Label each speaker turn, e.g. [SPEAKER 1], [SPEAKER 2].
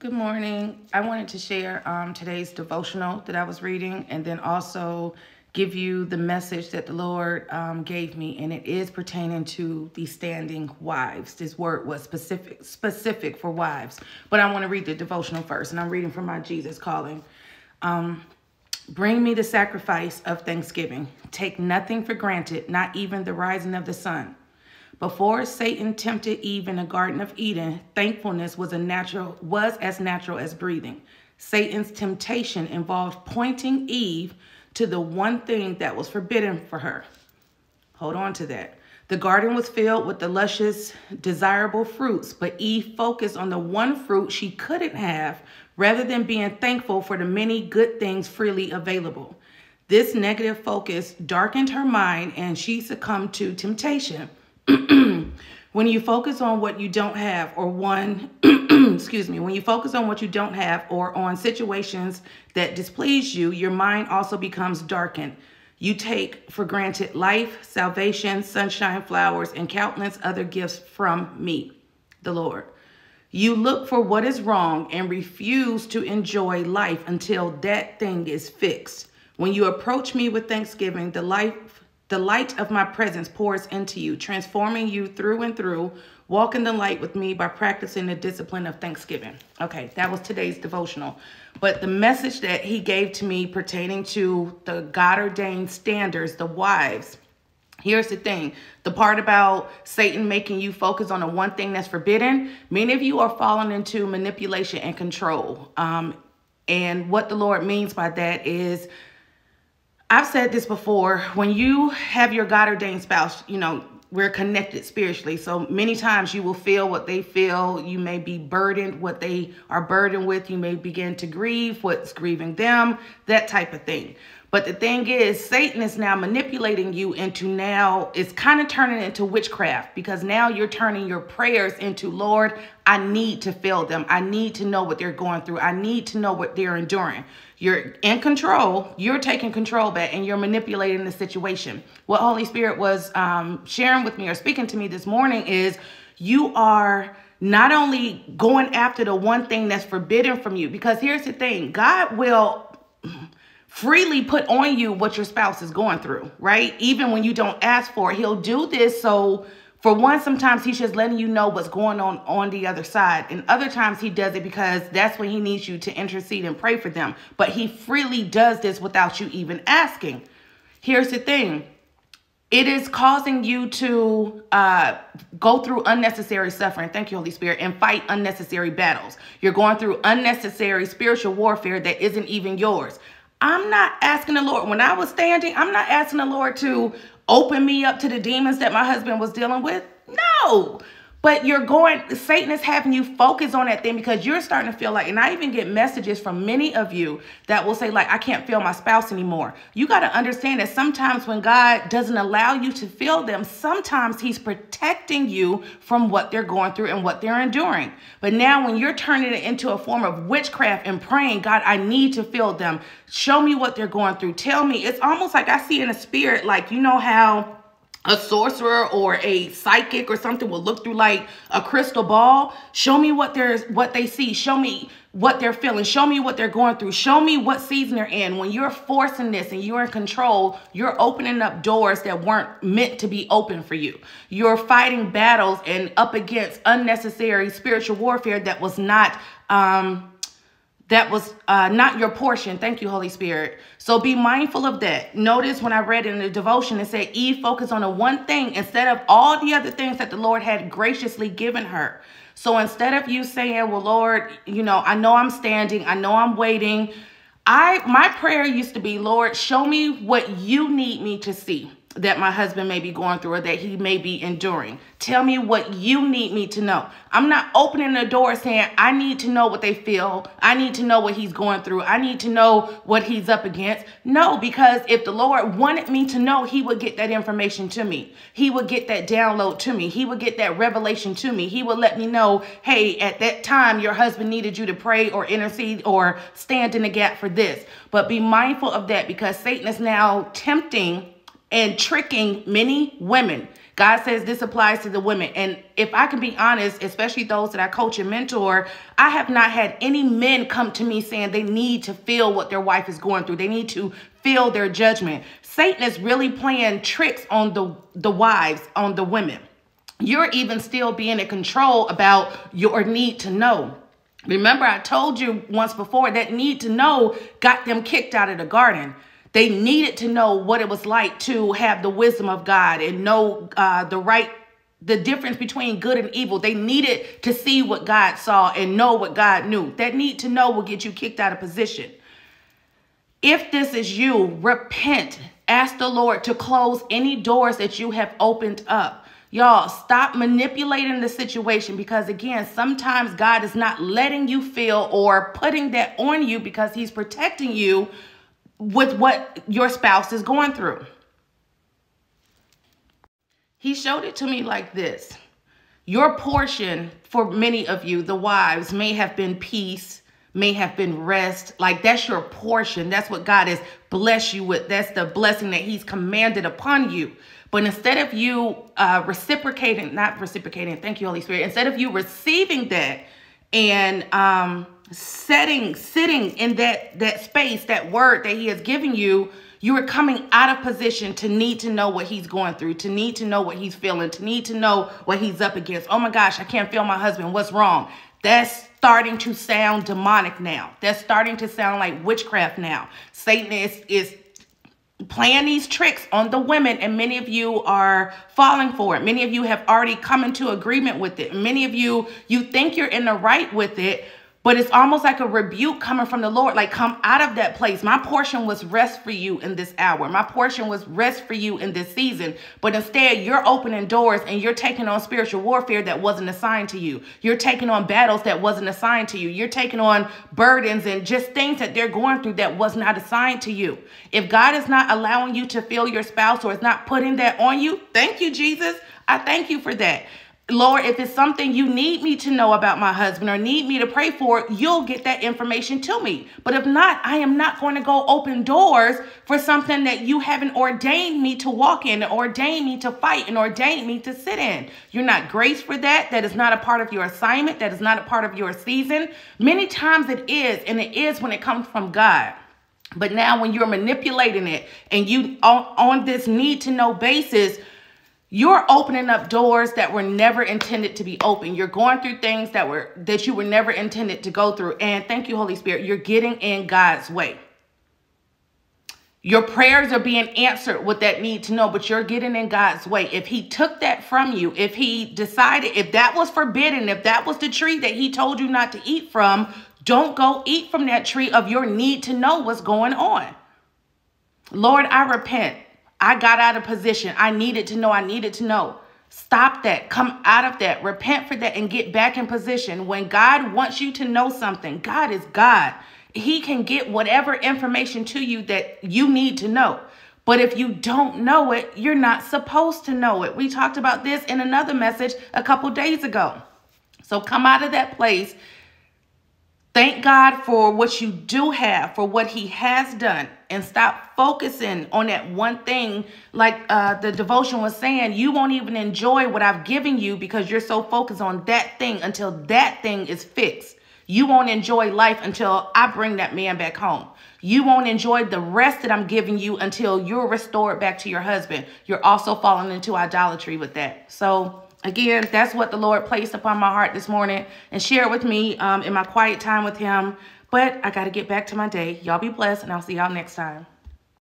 [SPEAKER 1] Good morning. I wanted to share um, today's devotional that I was reading and then also give you the message that the Lord um, gave me, and it is pertaining to the standing wives. This word was specific specific for wives, but I want to read the devotional first, and I'm reading from my Jesus calling. Um, Bring me the sacrifice of thanksgiving. Take nothing for granted, not even the rising of the sun. Before Satan tempted Eve in the Garden of Eden, thankfulness was a natural was as natural as breathing. Satan's temptation involved pointing Eve to the one thing that was forbidden for her. Hold on to that. The garden was filled with the luscious, desirable fruits, but Eve focused on the one fruit she couldn't have rather than being thankful for the many good things freely available. This negative focus darkened her mind and she succumbed to temptation. when you focus on what you don't have or one excuse me when you focus on what you don't have or on situations that displease you your mind also becomes darkened. You take for granted life salvation sunshine flowers and countless other gifts from me the lord. You look for what is wrong and refuse to enjoy life until that thing is fixed. When you approach me with thanksgiving the life the light of my presence pours into you, transforming you through and through. Walk in the light with me by practicing the discipline of thanksgiving. Okay, that was today's devotional. But the message that he gave to me pertaining to the God ordained standers, the wives, Here's the thing the part about Satan making you focus on the one thing that's forbidden, many of you are falling into manipulation and control. Um, and what the Lord means by that is I've said this before. When you have your God ordained spouse, you know, we're connected spiritually. So many times you will feel what they feel. You may be burdened what they are burdened with. You may begin to grieve what's grieving them, that type of thing. But the thing is, Satan is now manipulating you into now, it's kind of turning into witchcraft because now you're turning your prayers into, Lord, I need to feel them. I need to know what they're going through. I need to know what they're enduring. You're in control. You're taking control back and you're manipulating the situation. What Holy Spirit was um, sharing with me or speaking to me this morning is you are not only going after the one thing that's forbidden from you, because here's the thing God will freely put on you what your spouse is going through, right? Even when you don't ask for it, he'll do this so for one, sometimes he's just letting you know what's going on on the other side. And other times he does it because that's when he needs you to intercede and pray for them. But he freely does this without you even asking. Here's the thing. It is causing you to uh, go through unnecessary suffering. Thank you, Holy Spirit, and fight unnecessary battles. You're going through unnecessary spiritual warfare that isn't even yours. I'm not asking the Lord, when I was standing, I'm not asking the Lord to open me up to the demons that my husband was dealing with. No. But you're going, Satan is having you focus on that thing because you're starting to feel like, and I even get messages from many of you that will say, like, I can't feel my spouse anymore. You got to understand that sometimes when God doesn't allow you to feel them, sometimes He's protecting you from what they're going through and what they're enduring. But now, when you're turning it into a form of witchcraft and praying, God, I need to feel them. Show me what they're going through. Tell me. It's almost like I see in a spirit, like, you know how a sorcerer or a psychic or something will look through like a crystal ball. Show me what there's what they see. Show me what they're feeling. Show me what they're going through. Show me what season they're in. When you're forcing this and you're in control you're opening up doors that weren't meant to be open for you. You're fighting battles and up against unnecessary spiritual warfare that was not um that was uh, not your portion. Thank you, Holy Spirit. So be mindful of that. Notice when I read in the devotion, it said Eve focused on the one thing instead of all the other things that the Lord had graciously given her. So instead of you saying, well, Lord, you know, I know I'm standing. I know I'm waiting. I My prayer used to be, Lord, show me what you need me to see that my husband may be going through or that he may be enduring. Tell me what you need me to know. I'm not opening the door saying, I need to know what they feel. I need to know what he's going through. I need to know what he's up against. No, because if the Lord wanted me to know, he would get that information to me. He would get that download to me. He would get that revelation to me. He would let me know, hey, at that time, your husband needed you to pray or intercede or stand in the gap for this. But be mindful of that because Satan is now tempting and tricking many women. God says this applies to the women. And if I can be honest, especially those that I coach and mentor, I have not had any men come to me saying they need to feel what their wife is going through. They need to feel their judgment. Satan is really playing tricks on the, the wives, on the women. You're even still being in control about your need to know. Remember, I told you once before that need to know got them kicked out of the garden. They needed to know what it was like to have the wisdom of God and know uh, the right, the difference between good and evil. They needed to see what God saw and know what God knew. That need to know will get you kicked out of position. If this is you, repent. Ask the Lord to close any doors that you have opened up. Y'all, stop manipulating the situation because, again, sometimes God is not letting you feel or putting that on you because He's protecting you with what your spouse is going through. He showed it to me like this. Your portion for many of you, the wives, may have been peace, may have been rest. Like that's your portion. That's what God has blessed you with. That's the blessing that He's commanded upon you. But instead of you uh, reciprocating, not reciprocating, thank you, Holy Spirit, instead of you receiving that and um, setting, sitting in that, that space, that word that he has given you, you are coming out of position to need to know what he's going through, to need to know what he's feeling, to need to know what he's up against. Oh my gosh, I can't feel my husband. What's wrong? That's starting to sound demonic now. That's starting to sound like witchcraft now. Satan is, is playing these tricks on the women and many of you are falling for it. Many of you have already come into agreement with it. Many of you, you think you're in the right with it, but it's almost like a rebuke coming from the Lord, like come out of that place. My portion was rest for you in this hour. My portion was rest for you in this season. But instead, you're opening doors and you're taking on spiritual warfare that wasn't assigned to you. You're taking on battles that wasn't assigned to you. You're taking on burdens and just things that they're going through that was not assigned to you. If God is not allowing you to feel your spouse or is not putting that on you, thank you, Jesus. I thank you for that. Lord, if it's something you need me to know about my husband or need me to pray for, you'll get that information to me. But if not, I am not going to go open doors for something that you haven't ordained me to walk in, ordained me to fight, and ordained me to sit in. You're not graced for that. That is not a part of your assignment. That is not a part of your season. Many times it is, and it is when it comes from God. But now when you're manipulating it and you on, on this need to know basis, you're opening up doors that were never intended to be open. You're going through things that were that you were never intended to go through. And thank you, Holy Spirit, you're getting in God's way. Your prayers are being answered with that need to know, but you're getting in God's way. If He took that from you, if He decided, if that was forbidden, if that was the tree that He told you not to eat from, don't go eat from that tree of your need to know what's going on. Lord, I repent. I got out of position. I needed to know. I needed to know. Stop that. Come out of that. Repent for that and get back in position. When God wants you to know something, God is God. He can get whatever information to you that you need to know. But if you don't know it, you're not supposed to know it. We talked about this in another message a couple days ago. So come out of that place. Thank God for what you do have, for what he has done and stop focusing on that one thing. Like uh, the devotion was saying, you won't even enjoy what I've given you because you're so focused on that thing until that thing is fixed. You won't enjoy life until I bring that man back home. You won't enjoy the rest that I'm giving you until you're restored back to your husband. You're also falling into idolatry with that. So again, that's what the Lord placed upon my heart this morning and share with me um, in my quiet time with him. But I got to get back to my day. Y'all be blessed, and I'll see y'all next time.